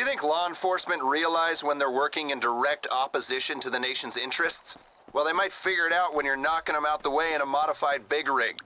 Do you think law enforcement realize when they're working in direct opposition to the nation's interests? Well, they might figure it out when you're knocking them out the way in a modified big rig.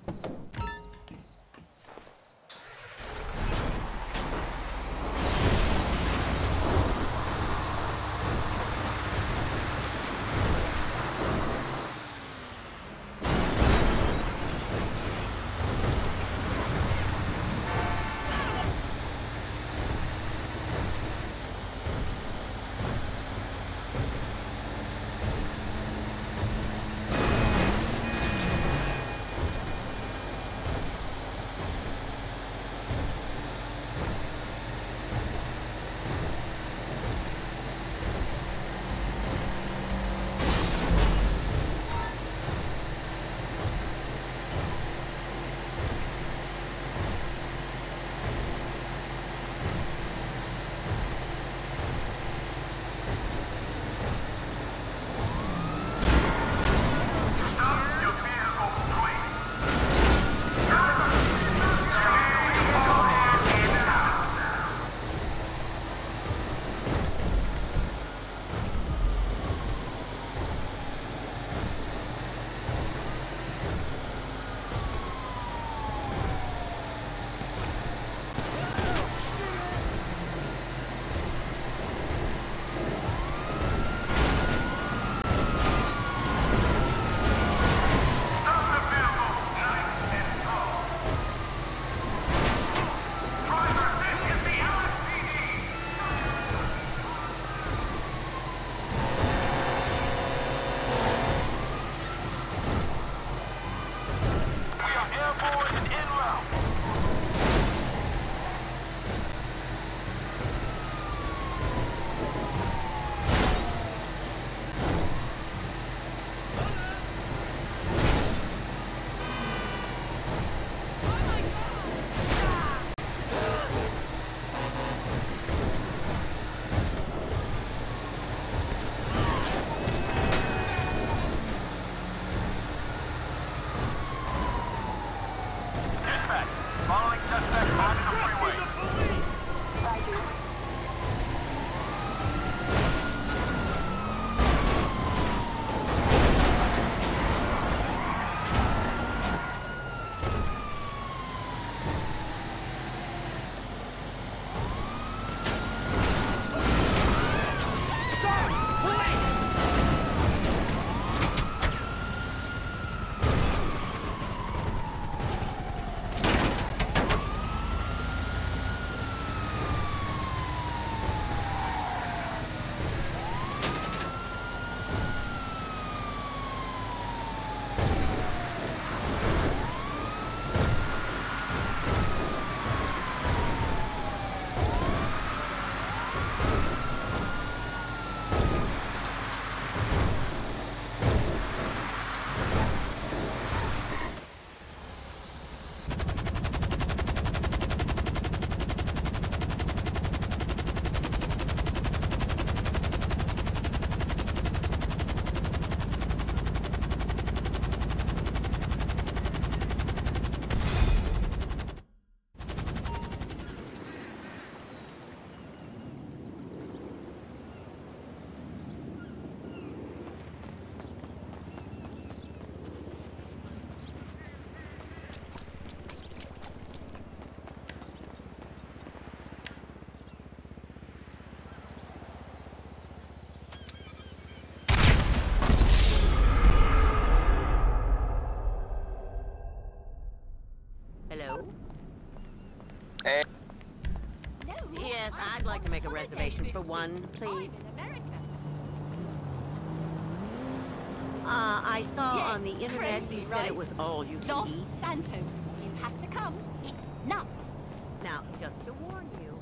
Reservation for one, please. Uh, I saw Yes, on the internet you crazy, said it was all you can Los eat. Santos. You have to come. It's nuts. Now, just to warn you,